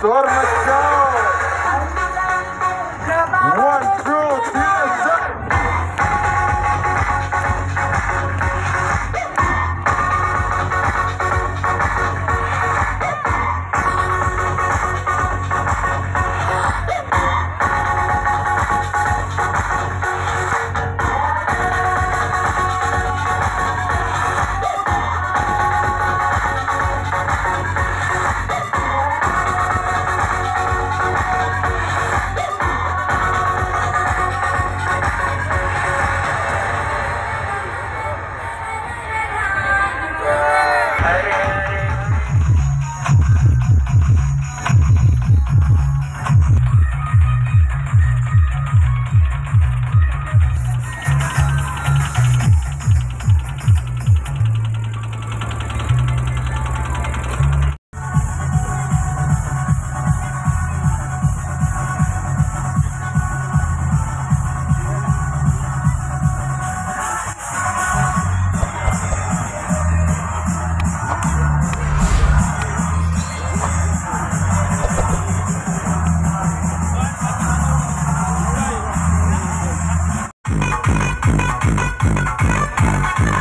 Formação!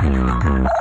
Mm-hmm.